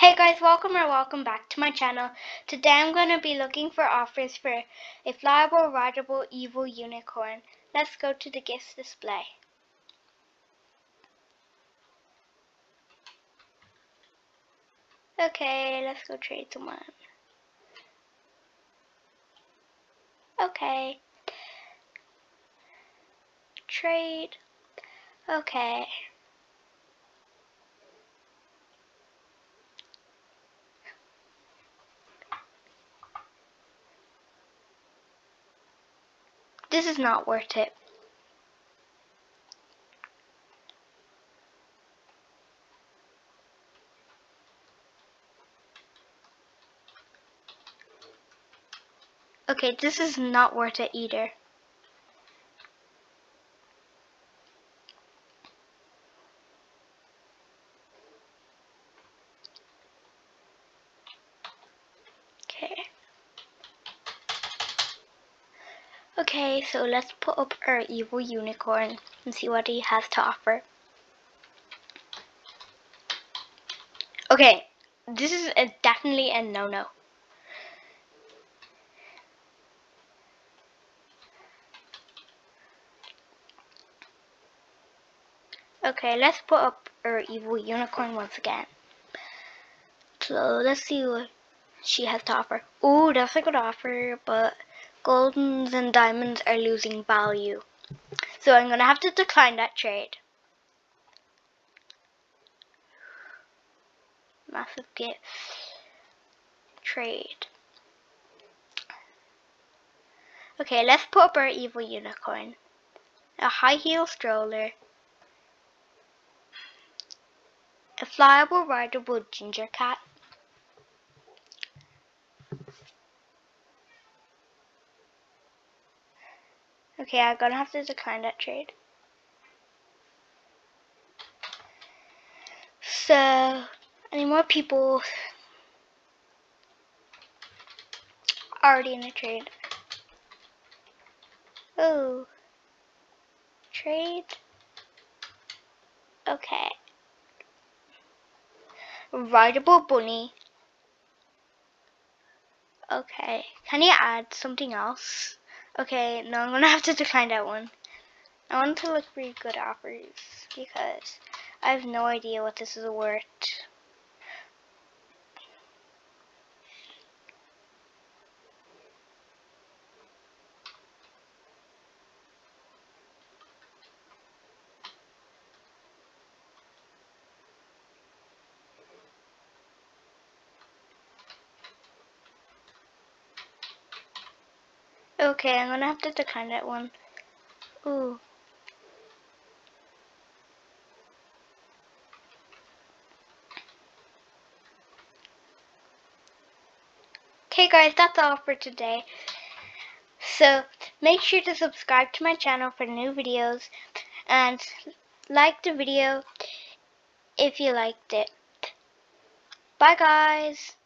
Hey guys, welcome or welcome back to my channel. Today I'm going to be looking for offers for a flyable, rideable, evil unicorn. Let's go to the gifts display. Okay, let's go trade someone. Okay. Trade. Okay. This is not worth it. Okay, this is not worth it either. Okay, so let's put up our evil unicorn and see what he has to offer. Okay, this is a, definitely a no-no. Okay, let's put up our evil unicorn once again. So let's see what she has to offer. Ooh, that's a good offer, but Goldens and diamonds are losing value. So I'm going to have to decline that trade. Massive gift. Trade. Okay, let's put up our evil unicorn. A high heel stroller. A flyable rideable ginger cat. Okay, I'm gonna have to decline that trade. So, any more people already in the trade? Oh, trade. Okay. Rideable bunny. Okay, can you add something else? Okay, no, I'm gonna have to decline that one. I want to look for good offers because I have no idea what this is worth. Okay, I'm gonna have to decline that one. Ooh. Okay guys, that's all for today. So, make sure to subscribe to my channel for new videos and like the video if you liked it. Bye guys!